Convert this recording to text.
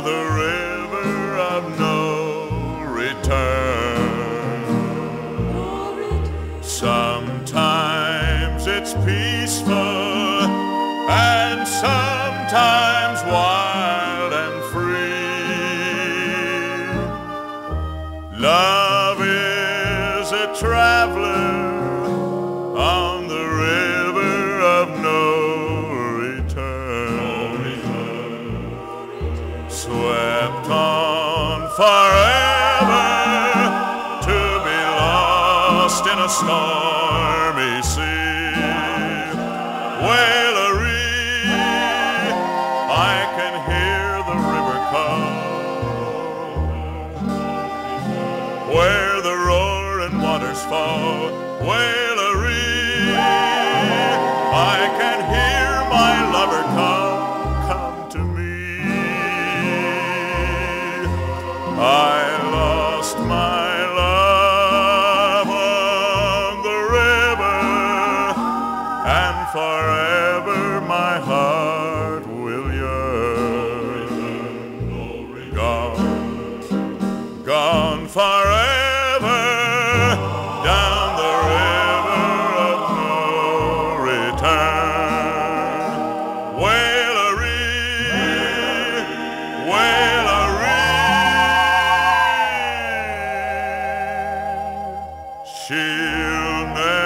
the river of no return. Sometimes it's peaceful, and sometimes wild and free. Love is a traveler. Forever to be lost in a stormy sea. Wailery, I can hear the river call where the roaring waters fall. Wailery, forever my heart will yearn. Gone, gone forever down the river of no return. Wailery, Wailery, she'll never.